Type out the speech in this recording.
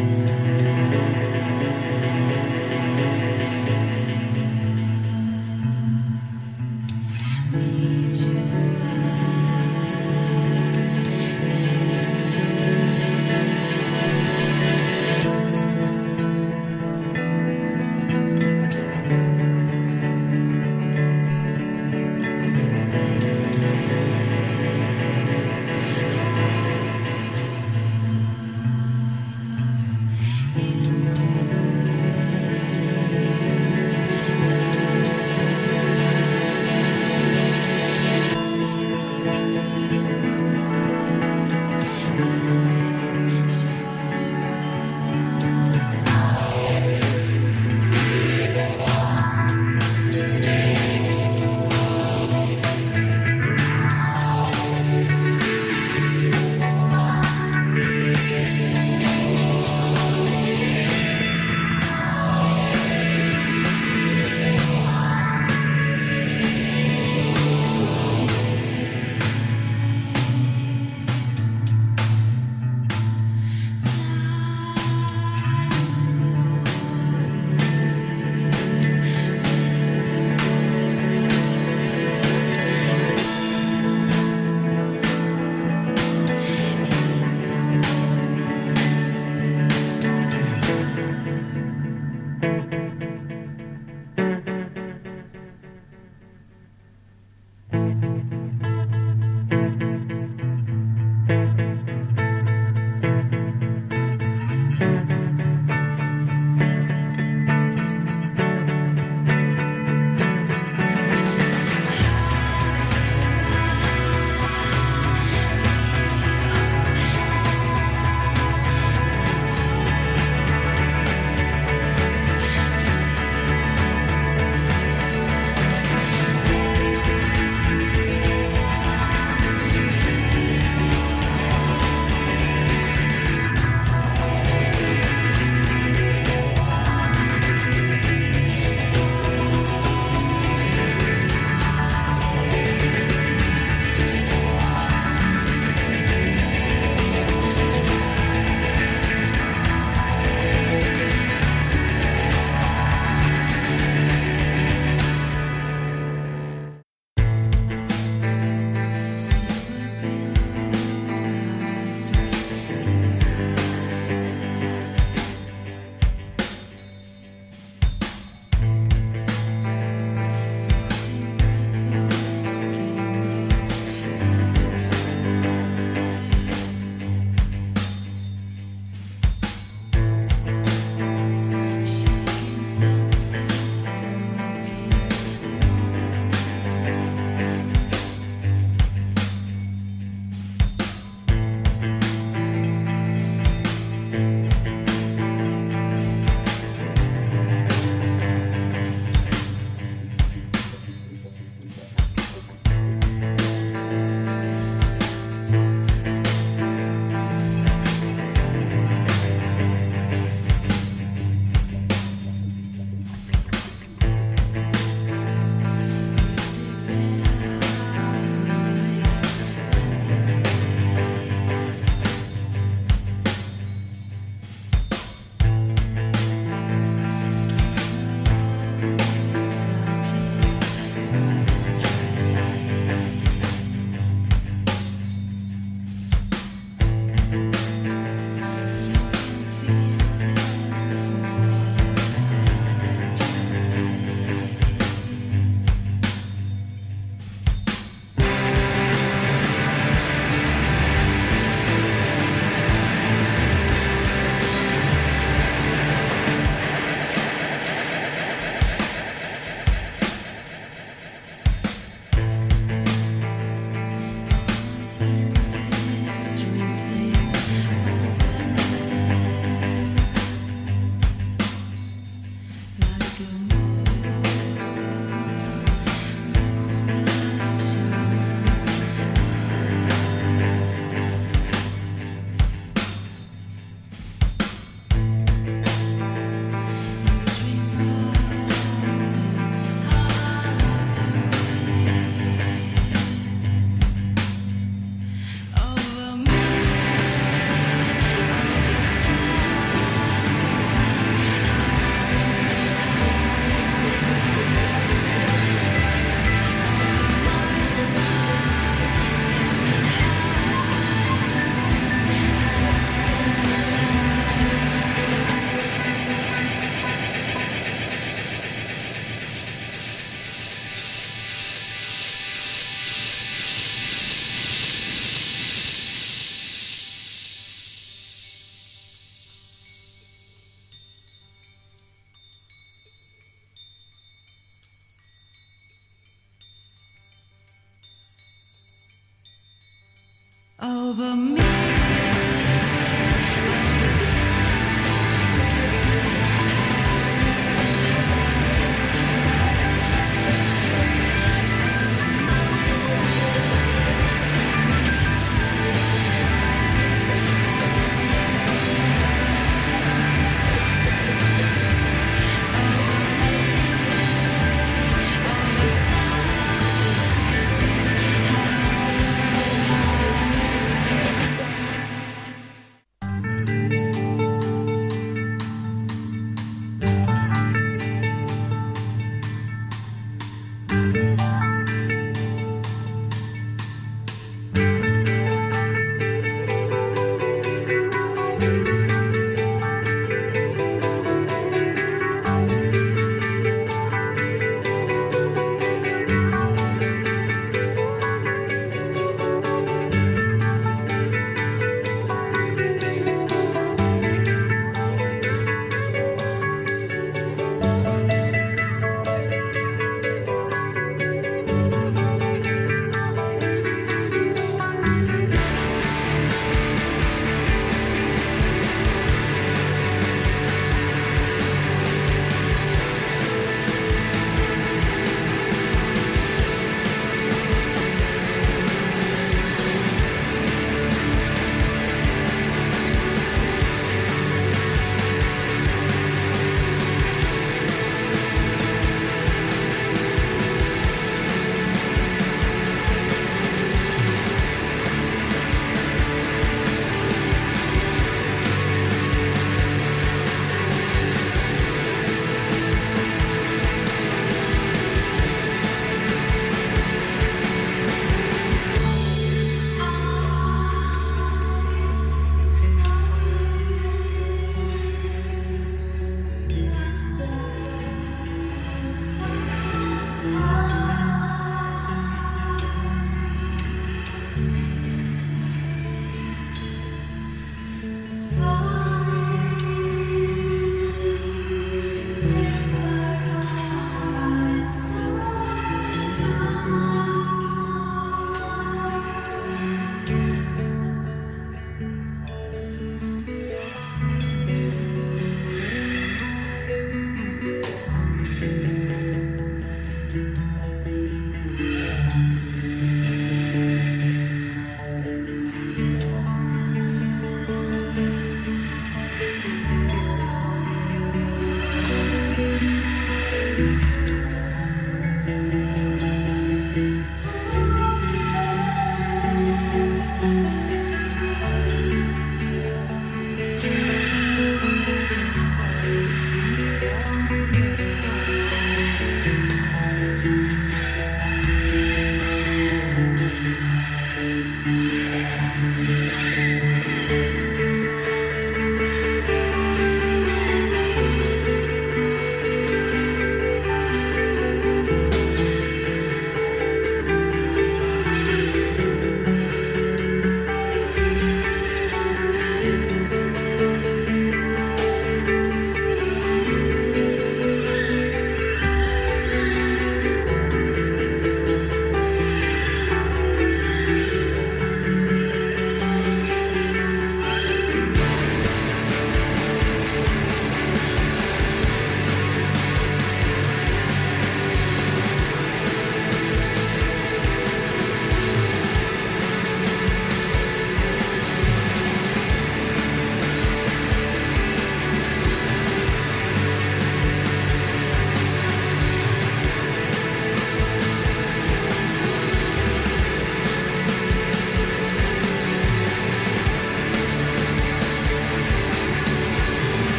lives. Over me.